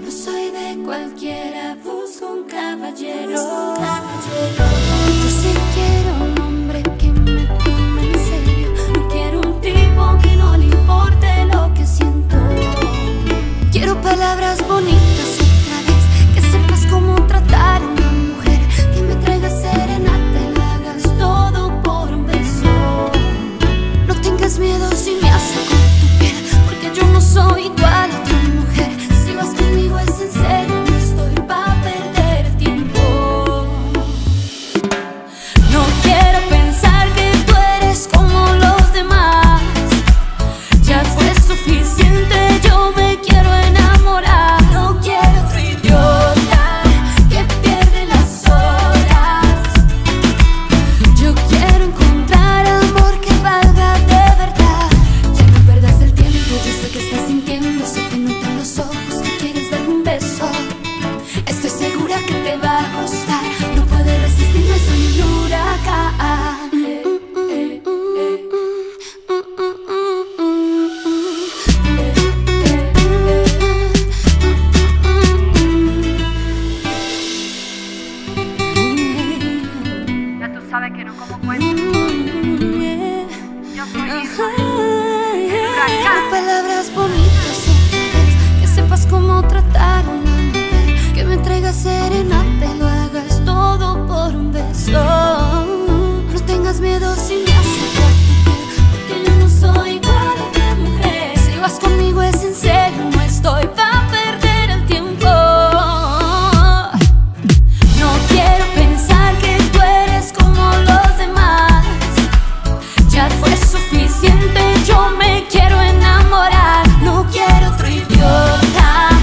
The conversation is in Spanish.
No soy de cualquiera, busco un caballero. Yo sí quiero un hombre que me tome en serio. No quiero un tipo que no le importe lo que siento. Quiero palabras bonitas. de quiero como cuento. Yo soy Palabras bonitas que sepas cómo tratar a una mujer, que me entregas serenata y lo hagas todo por un beso. No tengas miedo si me porque yo no soy igual a otra mujer. Si vas conmigo es sincero. suficiente, yo me quiero enamorar, no quiero otro idiota.